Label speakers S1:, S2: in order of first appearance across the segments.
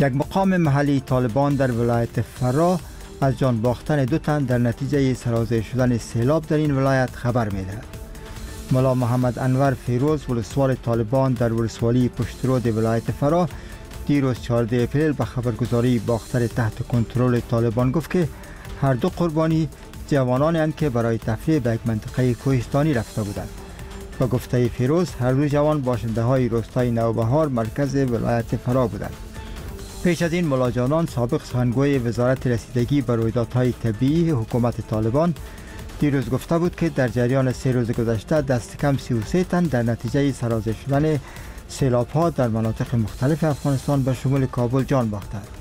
S1: یک مقام محلی طالبان در ولایت فرا از جان باختن دو تن در نتیجه سرازیر شدن سیلاب در این ولایت خبر می‌دهد. ملا محمد انور فیروز ولسوال طالبان در ولسوالی پشترود ولایت فرا دیروز 14 اپریل به خبرگزاری باختر تحت کنترل طالبان گفت که هر دو قربانی جوانانی هستند که برای تفریح به یک منطقه کوهستانی رفته بودند با گفته فیروز هر دو جوان باشنده های روستای نوبهار مرکز ولایت فرا بودند پیش از این ملاجانان سابق سخنگوی وزارت رسیدگی به رویدادهای طبیعی حکومت طالبان دیروز گفته بود که در جریان سه روز گذشته دست کم 33 تن در نتیجه سرازیر شدن سیلاب ها در مناطق مختلف افغانستان به شمول کابل جان باختند.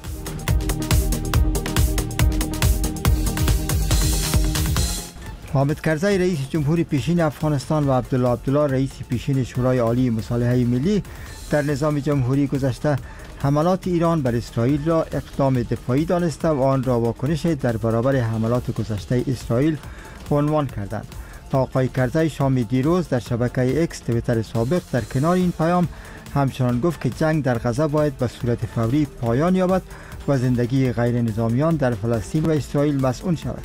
S1: حامد کرزی رئیس جمهوری پیشین افغانستان و عبدالله عبدالله رئیس پیشین شورای عالی مصالحه ملی در نظام جمهوری گذشته حملات ایران بر اسرائیل را اقدام دفاعی دانسته و آن را واکنش در برابر حملات گذشته اسرائیل عنوان کردند. آقای کرزی شام دیروز در شبکه اکس تویتر سابق در کنار این پیام همچنان گفت که جنگ در غزه باید به صورت فوری پایان یابد و زندگی غیر نظامیان در فلسطین و اسرائیل مسئول شود.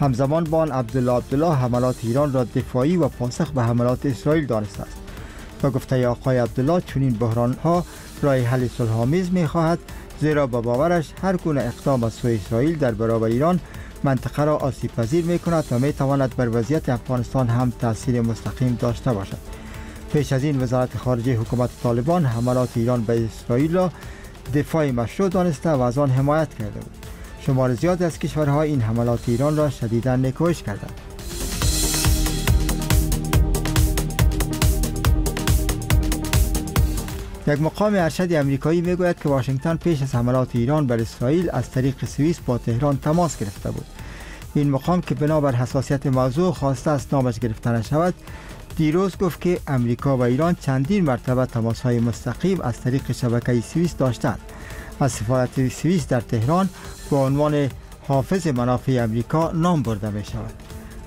S1: همزمان با آن عبدالله عبدالله حملات ایران را دفاعی و پاسخ به حملات اسرائیل دانسته است. و گفته آقای عبدالله چنین بحران ها رای حل صلحآمیز می خواهد زیرا با باورش هر گونه اقدام از سوی اسرائیل در برابر ایران منطقه را آسیب پذیر می کند و می تواند بر وضعیت افغانستان هم تاثیر مستقیم داشته باشد پیش از این وزارت خارجه حکومت طالبان حملات ایران به اسرائیل را دفاع مشروع دانسته و از آن حمایت کرده بود شمار زیاد از کشورها این حملات ایران را شدیدا نکوهش کردند. یک مقام ارشد امریکایی می‌گوید که واشنگتن پیش از حملات ایران بر اسرائیل از طریق سوئیس با تهران تماس گرفته بود. این مقام که بنابر حساسیت موضوع خواسته است نامش گرفته نشود دیروز گفت که امریکا و ایران چندین مرتبه تماس های مستقیم از طریق شبکه سوئیس داشتند. از سفارت سوئیس در تهران با عنوان حافظ منافع امریکا نام برده می شود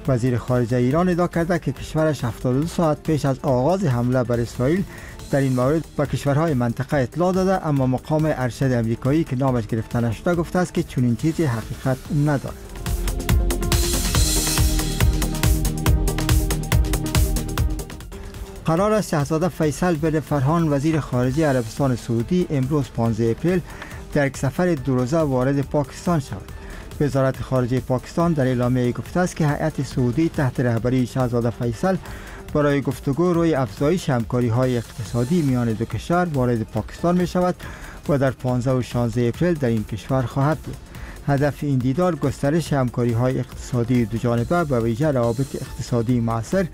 S1: وزیر خارجه ایران ادعا کرده که کشورش 72 ساعت پیش از آغاز حمله بر اسرائیل در این مورد به کشورهای منطقه اطلاع داده اما مقام ارشد امریکایی که نامش گرفته نشده گفته است که چنین چیزی حقیقت ندارد. قرار است شهزاده فیصل بن فرهان وزیر خارجه عربستان سعودی امروز 15 اپریل در یک سفر دو روزه وارد پاکستان شود وزارت خارجه پاکستان در اعلامیه گفته است که هیئت سعودی تحت رهبری شهزاده فیصل برای گفتگو روی افزایش همکاری های اقتصادی میان دو کشور وارد پاکستان می شود و در 15 و 16 اپریل در این کشور خواهد بود. هدف این دیدار گسترش همکاری های اقتصادی دو جانبه و ویژه روابط اقتصادی معاصر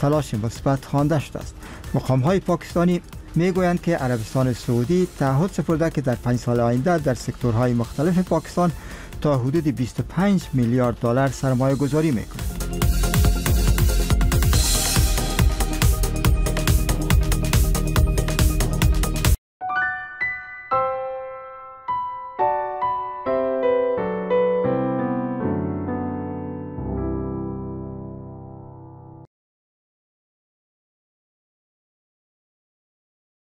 S1: تلاش مثبت خوانده شده است. مقام های پاکستانی می‌گویند که عربستان سعودی تعهد سپرده که در پنج سال آینده در سکتورهای مختلف پاکستان تا حدود 25 میلیارد دلار سرمایه گذاری می‌کند.